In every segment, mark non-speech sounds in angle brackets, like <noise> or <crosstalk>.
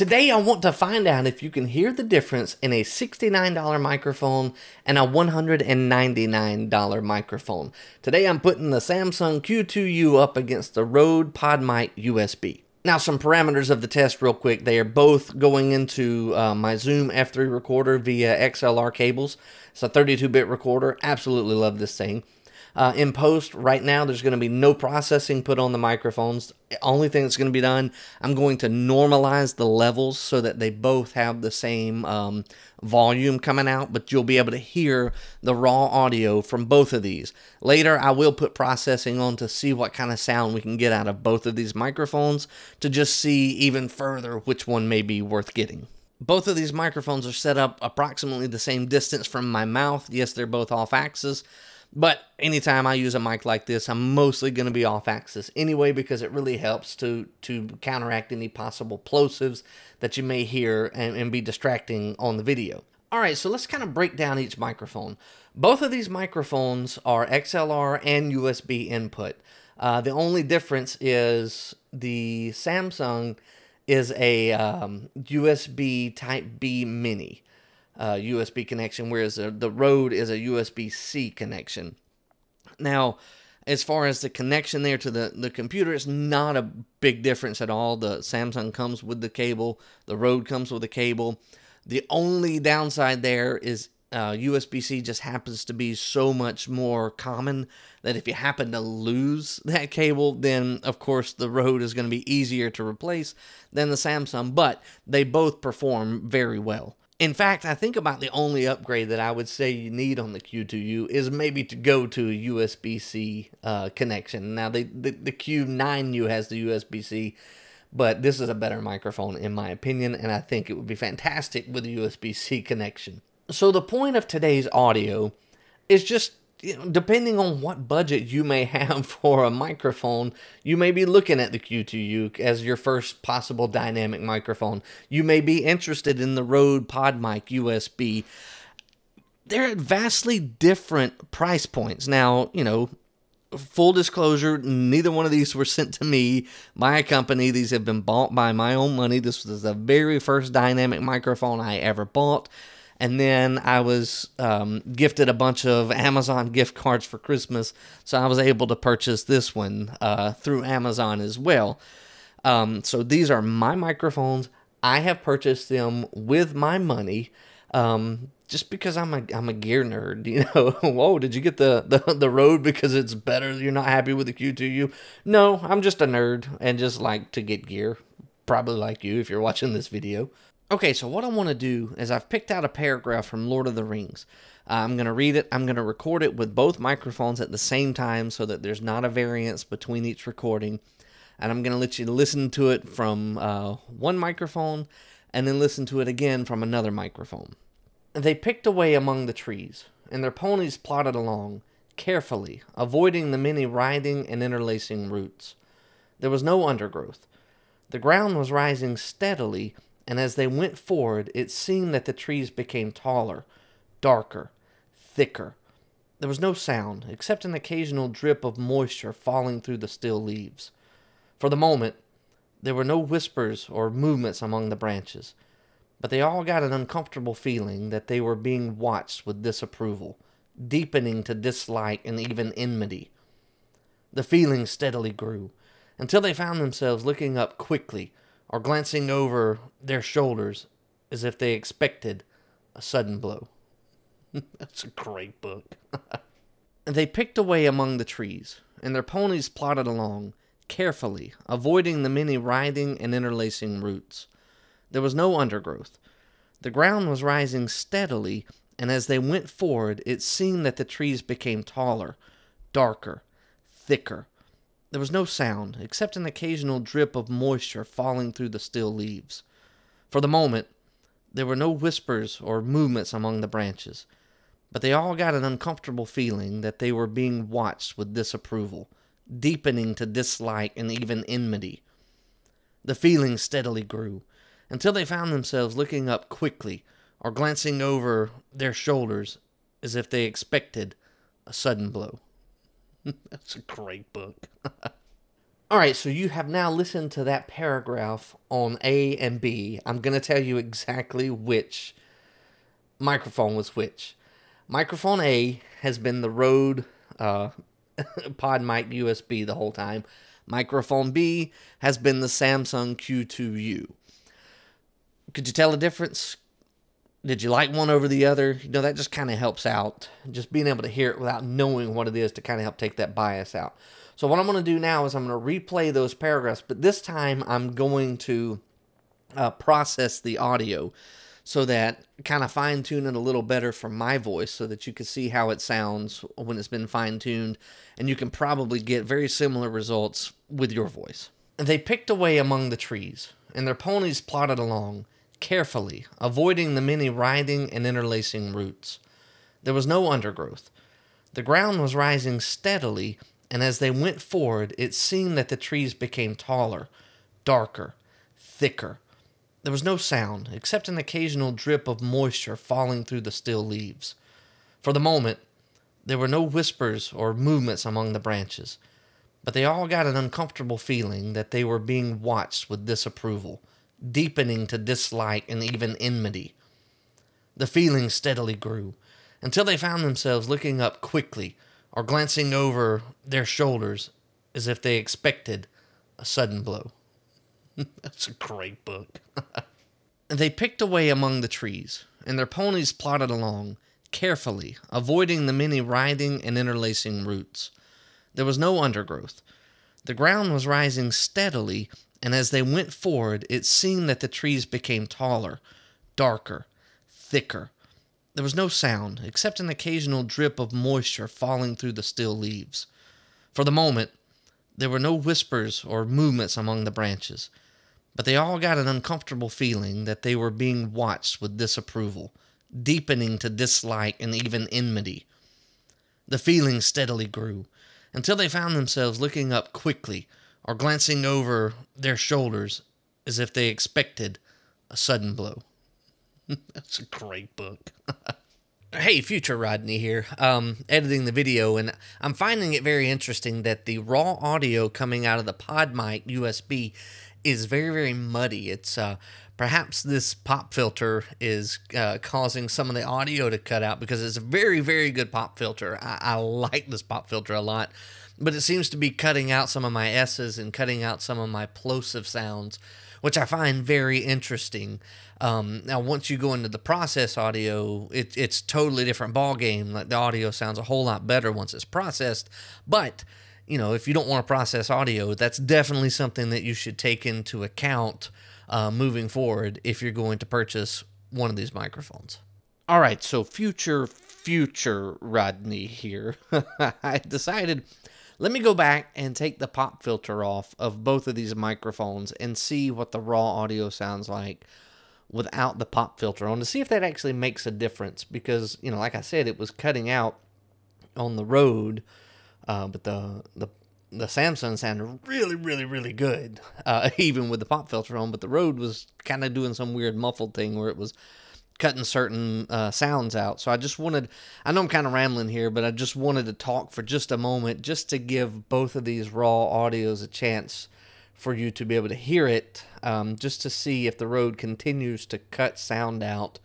Today I want to find out if you can hear the difference in a $69 microphone and a $199 microphone. Today I'm putting the Samson Q2U up against the Rode PodMic USB. Now some parameters of the test real quick. They are both going into uh, my Zoom F3 recorder via XLR cables. It's a 32-bit recorder. Absolutely love this thing. Uh, in post, right now, there's going to be no processing put on the microphones. The only thing that's going to be done, I'm going to normalize the levels so that they both have the same um, volume coming out, but you'll be able to hear the raw audio from both of these. Later, I will put processing on to see what kind of sound we can get out of both of these microphones to just see even further which one may be worth getting. Both of these microphones are set up approximately the same distance from my mouth. Yes, they're both off axis. But anytime I use a mic like this, I'm mostly going to be off axis anyway because it really helps to to counteract any possible plosives that you may hear and, and be distracting on the video. All right, so let's kind of break down each microphone. Both of these microphones are XLR and USB input. Uh, the only difference is the Samson is a um, USB Type B Mini uh, USB connection, whereas the, Rode is a USB C connection. Now, as far as the connection there to the, the computer, it's not a big difference at all. The Samson comes with the cable, the Rode comes with a cable. The only downside there is uh, USB C just happens to be so much more common that if you happen to lose that cable, then of course the Rode is going to be easier to replace than the Samson, but they both perform very well. In fact, I think about the only upgrade that I would say you need on the Q2U is maybe to go to a USB-C uh, connection. Now, the, the, the Q9U has the USB-C, but this is a better microphone in my opinion, and I think it would be fantastic with a USB-C connection. So the point of today's audio is just depending on what budget you may have <laughs> for a microphone, you may be looking at the Q2U as your first possible dynamic microphone. You may be interested in the Rode PodMic USB. They're at vastly different price points. Now, you know, full disclosure, neither one of these were sent to me by a company. These have been bought by my own money. This was the very first dynamic microphone I ever bought. And then I was um, gifted a bunch of Amazon gift cards for Christmas, so I was able to purchase this one uh, through Amazon as well. Um, so these are my microphones. I have purchased them with my money. Um, just because I'm a I'm a gear nerd, <laughs> you know. Whoa, did you get the, the the Rode because it's better? You're not happy with the Q2U? No, I'm just a nerd and just like to get gear. Probably like you if you're watching this video. Okay, so what I want to do is I've picked out a paragraph from Lord of the Rings. Uh, I'm going to read it. I'm going to record it with both microphones at the same time so that there's not a variance between each recording. And I'm going to let you listen to it from uh, one microphone and then listen to it again from another microphone. They picked away among the trees, and their ponies plodded along, carefully, avoiding the many writhing and interlacing roots. There was no undergrowth. The ground was rising steadily and as they went forward, it seemed that the trees became taller, darker, thicker. There was no sound, except an occasional drip of moisture falling through the still leaves. For the moment, there were no whispers or movements among the branches, but they all got an uncomfortable feeling that they were being watched with disapproval, deepening to dislike and even enmity. The feeling steadily grew, until they found themselves looking up quickly or glancing over their shoulders as if they expected a sudden blow. <laughs> That's a great book. <laughs> they picked away among the trees, and their ponies plodded along, carefully, avoiding the many writhing and interlacing roots. There was no undergrowth. The ground was rising steadily, and as they went forward, it seemed that the trees became taller, darker, thicker, there was no sound, except an occasional drip of moisture falling through the still leaves. For the moment, there were no whispers or movements among the branches, but they all got an uncomfortable feeling that they were being watched with disapproval, deepening to dislike and even enmity. The feeling steadily grew, until they found themselves looking up quickly or glancing over their shoulders as if they expected a sudden blow. <laughs> That's a great book. <laughs> All right, so you have now listened to that paragraph on A and B. I'm going to tell you exactly which microphone was which. Microphone A has been the Rode uh, <laughs> Pod Mic USB the whole time. Microphone B has been the Samson Q2U. Could you tell the difference? Did you like one over the other? You know, that just kind of helps out. Just being able to hear it without knowing what it is to kind of help take that bias out. So what I'm going to do now is I'm going to replay those paragraphs, but this time I'm going to uh, process the audio so that kind of fine tune it a little better for my voice so that you can see how it sounds when it's been fine tuned and you can probably get very similar results with your voice. They picked away among the trees and their ponies plodded along carefully, avoiding the many writhing and interlacing roots. There was no undergrowth. The ground was rising steadily and as they went forward, it seemed that the trees became taller, darker, thicker. There was no sound, except an occasional drip of moisture falling through the still leaves. For the moment, there were no whispers or movements among the branches, but they all got an uncomfortable feeling that they were being watched with disapproval, deepening to dislike and even enmity. The feeling steadily grew, until they found themselves looking up quickly or glancing over their shoulders as if they expected a sudden blow. <laughs> That's a great book. <laughs> they picked away among the trees, and their ponies plodded along, carefully, avoiding the many writhing and interlacing roots. There was no undergrowth. The ground was rising steadily, and as they went forward, it seemed that the trees became taller, darker, thicker, there was no sound, except an occasional drip of moisture falling through the still leaves. For the moment, there were no whispers or movements among the branches, but they all got an uncomfortable feeling that they were being watched with disapproval, deepening to dislike and even enmity. The feeling steadily grew, until they found themselves looking up quickly or glancing over their shoulders as if they expected a sudden blow. <laughs> That's a great book. <laughs> hey, future Rodney here, um, editing the video, and I'm finding it very interesting that the raw audio coming out of the Pod Mic USB is very, very muddy. It's uh, perhaps this pop filter is uh, causing some of the audio to cut out because it's a very, very good pop filter. I, I like this pop filter a lot, but it seems to be cutting out some of my S's and cutting out some of my plosive sounds which I find very interesting. Um, now, once you go into the process audio, it, it's totally different ball game. Like the audio sounds a whole lot better once it's processed. But you know, if you don't want to process audio, that's definitely something that you should take into account uh, moving forward if you're going to purchase one of these microphones. All right, so future future Rodney here. <laughs> I decided let me go back and take the pop filter off of both of these microphones and see what the raw audio sounds like without the pop filter on to see if that actually makes a difference because, you know, like I said, it was cutting out on the Rode, uh, but the, the the Samson sounded really, really, really good, uh, <laughs> even with the pop filter on. But the Rode was kind of doing some weird muffled thing where it was cutting certain uh, sounds out. So I just wanted, I know I'm kind of rambling here, but I just wanted to talk for just a moment just to give both of these raw audios a chance for you to be able to hear it, um, just to see if the Rode continues to cut sound out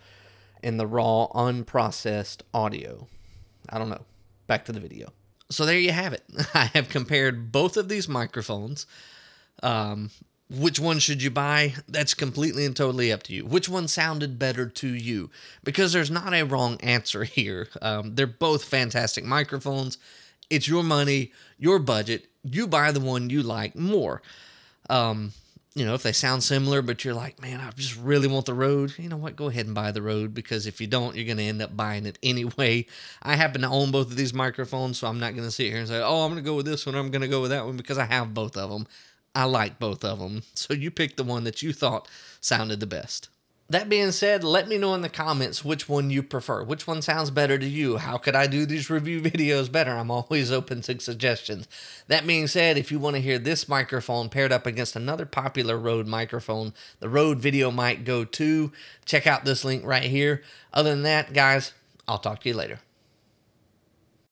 in the raw, unprocessed audio. I don't know. Back to the video. So there you have it. <laughs> I have compared both of these microphones. Um, which one should you buy? That's completely and totally up to you. Which one sounded better to you? Because there's not a wrong answer <laughs> here. Um, they're both fantastic microphones. It's your money, your budget. You buy the one you like more. Um, you know, if they sound similar, but you're like, man, I just really want the Rode, you know what? Go ahead and buy the Rode because if you don't, you're going to end up buying it <laughs> anyway. I happen to own both of these microphones, so I'm not going to sit here and say, oh, I'm going to go with this one, I'm going to go with that one because I have both of them. I like both of them. So you picked the one that you thought sounded the best. That being said, let me know in the comments which one you prefer. Which one sounds better to you? How could I do these review videos better? I'm always open to suggestions. That being said, if you want to hear this microphone paired up against another popular Rode microphone, the Rode VideoMic Go 2, check out this link right here. Other than that, guys, I'll talk to you later.